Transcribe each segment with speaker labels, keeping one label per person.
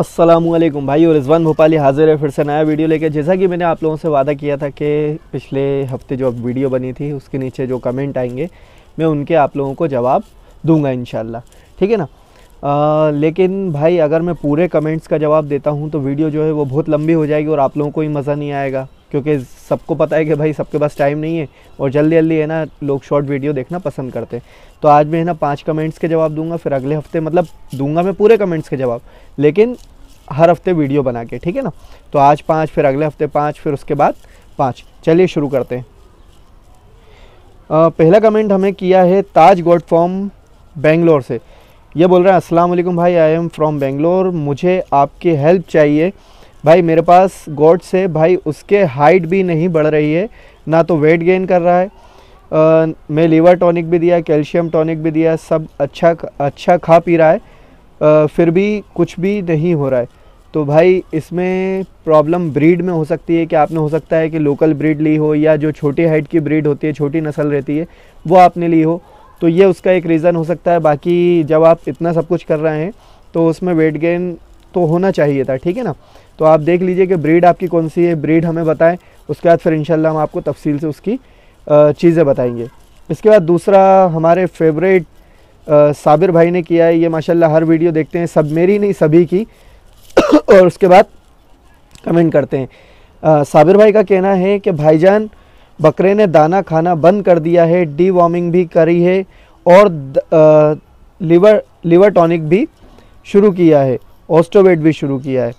Speaker 1: असलम भाई और रिजवान भोपाली हाजिर है फिर से नया वीडियो लेके। जैसा कि मैंने आप लोगों से वादा किया था कि पिछले हफ़्ते जो वीडियो बनी थी उसके नीचे जो कमेंट आएँगे मैं उनके आप लोगों को जवाब दूँगा इन ठीक है ना? आ, लेकिन भाई अगर मैं पूरे कमेंट्स का जवाब देता हूँ तो वीडियो जो है वो बहुत लंबी हो जाएगी और आप लोगों को ही मज़ा नहीं आएगा। क्योंकि सबको पता है कि भाई सबके पास टाइम नहीं है और जल्दी जल्दी है ना लोग शॉर्ट वीडियो देखना पसंद करते हैं। तो आज मैं है ना पाँच कमेंट्स के जवाब दूँगा, फिर अगले हफ़्ते मतलब दूँगा मैं पूरे कमेंट्स के जवाब, लेकिन हर हफ़्ते वीडियो बना के, ठीक है ना? तो आज पाँच, फिर अगले हफ़्ते पाँच, फिर उसके बाद पाँच। चलिए शुरू करते हैं। पहला कमेंट हमें किया है ताज गोड फॉर्म बेंगलोर से। ये बोल रहे हैं वालेकुम भाई आई एम फ्रॉम बेंगलोर। मुझे आपकी हेल्प चाहिए भाई मेरे पास गोड से भाई उसके हाइट भी नहीं बढ़ रही है ना तो वेट गेन कर रहा है। आ, मैं लीवर टॉनिक भी दिया कैल्शियम टॉनिक भी दिया सब अच्छा अच्छा खा पी रहा है। आ, फिर भी कुछ भी नहीं हो रहा है। तो भाई इसमें प्रॉब्लम ब्रीड में हो सकती है कि आपने हो सकता है कि लोकल ब्रीड ली हो या जो छोटी हाइट की ब्रीड होती है छोटी नस्ल रहती है वो आपने ली हो। तो ये उसका एक रीज़न हो सकता है बाकी जब आप इतना सब कुछ कर रहे हैं तो उसमें वेट गेन तो होना चाहिए था ठीक है ना? तो आप देख लीजिए कि ब्रीड आपकी कौन सी है ब्रीड हमें बताएँ। उसके बाद फिर इंशाल्लाह हम आपको तफसील से उसकी चीज़ें बताएँगे। इसके बाद दूसरा हमारे फेवरेट साबिर भाई ने किया है ये माशाल्लाह हर वीडियो देखते हैं सब मेरी नहीं सभी की। और उसके बाद कमेंट करते हैं। आ, साबिर भाई का कहना है कि भाईजान बकरे ने दाना खाना बंद कर दिया है डी वार्मिंग भी करी है और आ, लिवर लिवर टॉनिक भी शुरू किया है। ऑस्टोवेट भी शुरू किया है। आ,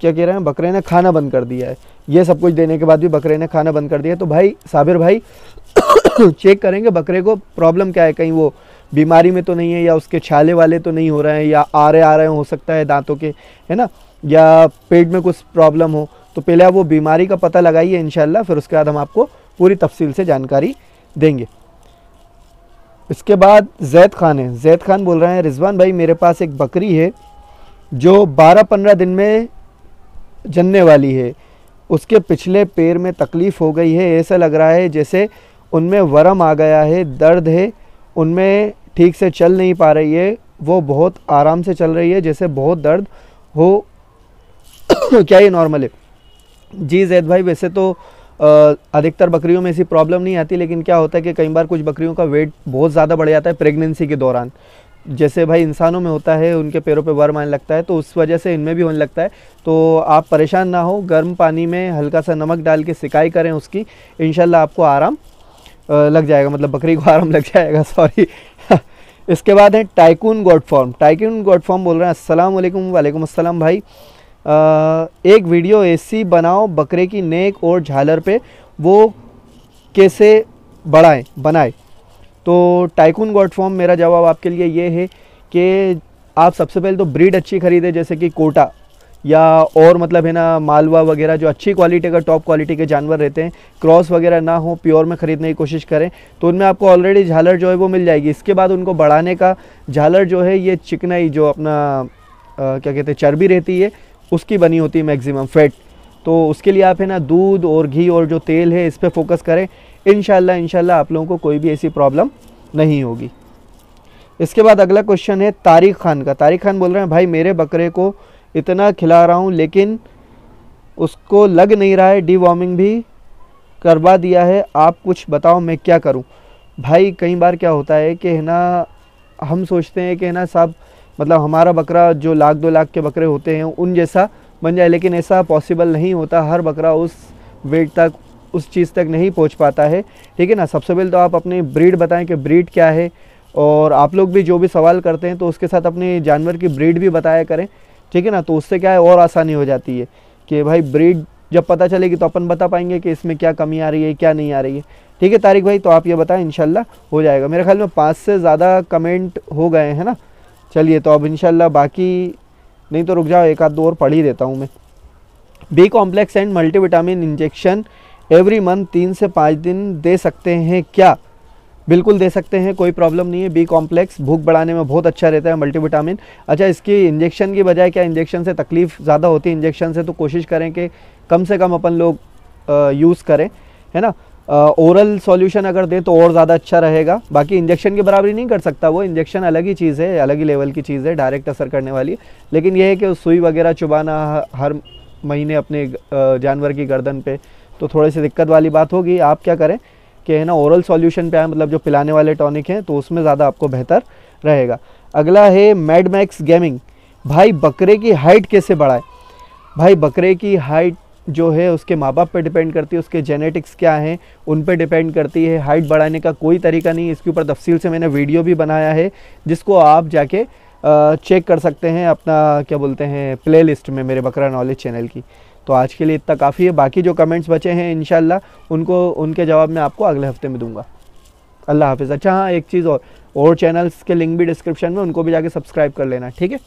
Speaker 1: क्या कह रहे हैं? बकरे ने खाना बंद कर दिया है। ये सब कुछ देने के बाद भी बकरे ने खाना बंद कर दिया तो भाई साबिर भाई चेक करेंगे बकरे को। प्रॉब्लम क्या है? कहीं वो बीमारी में तो नहीं है या उसके छाले वाले तो नहीं हो रहे हैं या आ रहे आ रहे हो सकता है दांतों के है ना? या पेट में कुछ प्रॉब्लम हो। तो पहले आप वो बीमारी का पता लगाइए इन फिर उसके बाद हम आपको पूरी तफसील से जानकारी देंगे। इसके बाद जैद खान है। जैद खान बोल रहे हैं, रिजवान भाई मेरे पास एक बकरी है, जो 12-15 दिन में जनने वाली है। उसके पिछले पैर में तकलीफ़ हो गई है, ऐसा लग रहा है जैसे उनमें वरम आ गया है, दर्द है, उनमें ठीक से चल नहीं पा रही है, वो बहुत आराम से चल रही है, जैसे बहुत दर्द हो क्या ये नॉर्मल है? जी जैद भाई, वैसे तो अधिकतर बकरियों में ऐसी प्रॉब्लम नहीं आती, लेकिन क्या होता है कि कई बार कुछ बकरियों का वेट बहुत ज़्यादा बढ़ जाता है प्रेगनेंसी के दौरान। जैसे भाई इंसानों में होता है, उनके पैरों पे वर्म आने लगता है तो उस वजह से इनमें भी होने लगता है। तो आप परेशान ना हो, गर्म पानी में हल्का सा नमक डाल के सिकाई करें उसकी इन आपको आराम लग जाएगा मतलब बकरी को आराम लग जाएगा सॉरी इसके बाद है tycoon god form tycoon god form बोल रहे हैं अस्सलाम वालेकुम वालेकुम अस्सलाम भाई। एक वीडियो ऐसी बनाओ बकरे की नेक और झालर पे वो कैसे बढ़ाएँ बनाए। तो टाइकून गॉड फॉर्म मेरा जवाब आपके लिए ये है कि आप सबसे पहले तो ब्रीड अच्छी खरीदें जैसे कि कोटा या और मतलब है ना मालवा वगैरह जो अच्छी क्वालिटी का टॉप क्वालिटी के जानवर रहते हैं क्रॉस वगैरह ना हो प्योर में ख़रीदने की कोशिश करें तो उनमें आपको ऑलरेडी झालर जो है वो मिल जाएगी। इसके बाद उनको बढ़ाने का झालर जो है ये चिकनाई जो अपना आ, क्या कहते हैं चर्बी रहती है उसकी बनी होती है मैक्सिमम फैट। तो उसके लिए आप है ना, दूध और घी और जो तेल है, इस पर फोकस करें। इन इनशाला आप लोगों को कोई भी ऐसी प्रॉब्लम नहीं होगी। इसके बाद अगला क्वेश्चन है तारिक खान का। तारिक खान बोल रहे हैं, भाई, मेरे बकरे को इतना खिला रहा हूँ, लेकिन उसको लग नहीं रहा है डी भी करवा दिया है। आप कुछ बताओ, मैं क्या करूँ? भाई, कई बार क्या होता है कि है ना, हम सोचते हैं कि है ना सब मतलब हमारा बकरा जो लाख दो लाख के बकरे होते हैं, उन जैसा बन जाए, लेकिन ऐसा पॉसिबल नहीं होता। हर बकरा उस वेट तक, उस चीज़ तक नहीं पहुँच पाता है। ठीक है ना? सबसे पहले तो आप अपनी ब्रीड बताएँ कि ब्रीड क्या है, और आप लोग भी जो भी सवाल करते हैं तो उसके साथ अपने जानवर की ब्रीड भी बताया करें। ठीक है ना? तो उससे क्या है? और आसानी हो जाती है कि भाई ब्रीड जब पता चलेगी तो अपन बता पाएँगे कि इसमें क्या कमी आ रही है, क्या नहीं आ रही है। ठीक है तारिक भाई? तो आप ये बताएँ इनशाला हो जाएगा। मेरे ख्याल में पाँच से ज़्यादा कमेंट हो गए हैं ना? चलिए तो अब इनशाला बाकी, नहीं तो रुक जाओ, एक आध दो और पढ़ ही देता हूँ मैं। B complex and multivitamin injection every month तीन से पाँच दिन दे सकते हैं क्या? बिल्कुल दे सकते हैं, कोई प्रॉब्लम नहीं है। बी कॉम्प्लेक्स भूख बढ़ाने में बहुत अच्छा रहता है मल्टीविटामिन अच्छा इसकी इंजेक्शन की बजाय क्या इंजेक्शन से तकलीफ़ ज़्यादा होती है? इंजेक्शन से तो कोशिश करें कि कम से कम अपन लोग यूज़ करें, है ना? ओरल सॉल्यूशन अगर दे तो और ज़्यादा अच्छा रहेगा। बाकी इंजेक्शन की बराबरी नहीं कर सकता वो। इंजेक्शन अलग ही चीज़ है, अलग ही लेवल की चीज़ है डायरेक्ट असर करने वाली। लेकिन ये है कि सुई वगैरह चुबाना हर महीने अपने जानवर की गर्दन पे तो थोड़ी सी दिक्कत वाली बात होगी। आप क्या करें कि है ना ओरल सॉल्यूशन पे मतलब जो पिलाने वाले टॉनिक हैं तो उसमें ज़्यादा आपको बेहतर रहेगा। अगला है मैडमैक्स गेमिंग भाई बकरे की हाइट कैसे बढ़ाए? भाई बकरे की हाइट जो है उसके माँ बाप पे डिपेंड करती है, उसके जेनेटिक्स क्या हैं, उन पे डिपेंड करती है। हाइट बढ़ाने का कोई तरीका नहीं इसके ऊपर तफसील से मैंने वीडियो भी बनाया है, जिसको आप जाके चेक कर सकते हैं अपना, क्या बोलते हैं प्ले लिस्ट में मेरे बकरा नॉलेज चैनल की। तो आज के लिए इतना काफ़ी है। बाकी जो कमेंट्स बचे हैं इन उनको, उनके जवाब मैं आपको अगले हफ़्ते में दूँगा। अल्लाह हाफिज़। अच्छा हाँ एक चीज़ और और चैनल्स के लिंक भी डिस्क्रिप्शन में, उनको भी जाके सब्सक्राइब कर लेना, ठीक है?